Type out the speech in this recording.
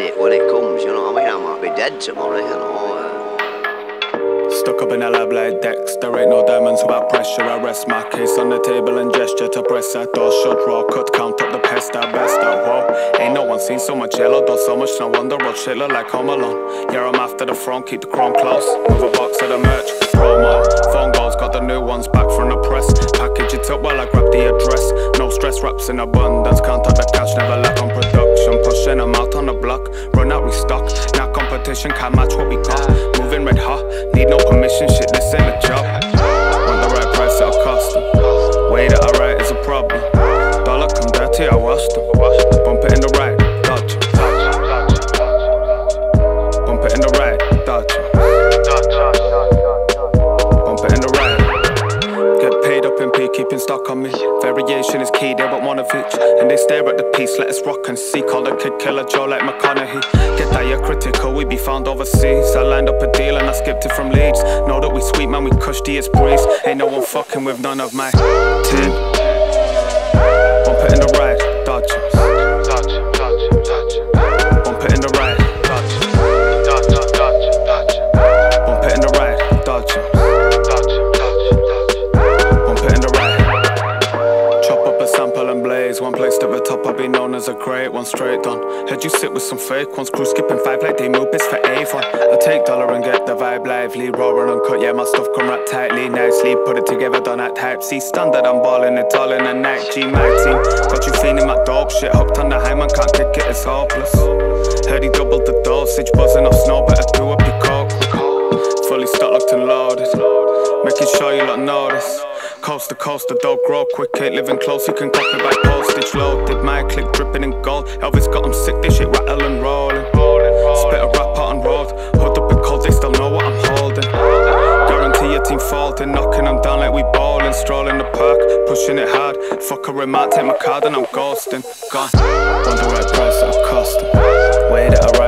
it when it comes, you know what I mean? I might be dead tomorrow, you know. Uh. Stuck up in a lab like Dex, there ain't no diamonds without pressure. I rest my case on the table and gesture to press that door shut. Raw cut, count up the pest, I best out. Whoa, ain't no one seen so much yellow, though so much no wonder what shit look like home alone. Yeah, I'm after the front, keep the chrome close. Move a box of the merch, promo. Phone calls, got the new ones back from the press. Package it up while I grab the address. No stress, wraps in a count on the block, run out, restock. Now competition can't match what we got. Moving red hot, need no permission, shit, this ain't a job. Want the right price, it'll cost them. Way that I write is a problem. Dollar come dirty, I wash them. Bump it in the right, up keeping stock on me. Variation is key, they want one of each. And they stare at the piece, let us rock and see. Call the kid killer Joe like McConaughey. Get that, you're critical, we be found overseas. I lined up a deal and I skipped it from Leeds. Know that we sweet, man, we cush the breeze. Ain't no one fucking with none of my tin. One straight done. Heard you sit with some fake ones, crew skipping five like they move bits for Avon. I take dollar and get the vibe lively, roaring uncut. Yeah, my stuff come wrapped tightly, nicely. Put it together, done at type C. Standard, I'm balling it all in the night. G, my team. Got you feeling my dope shit. Hooked on the high man, can't kick it, it's hopeless. Heard he doubled the dosage, buzzing off snow, better do up your coke. Fully stocked, locked and loaded. Making sure you lot notice. Coast to coast, the dog grow quick, ain't living close. You can copy by postage loaded. My click dripping in knocking them down like we bowling. Strolling the park, pushing it hard. Fuck a remark, take my card and I'm ghosting. Gone. The right price, it'll cost. Way that I